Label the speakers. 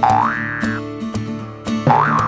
Speaker 1: Bye.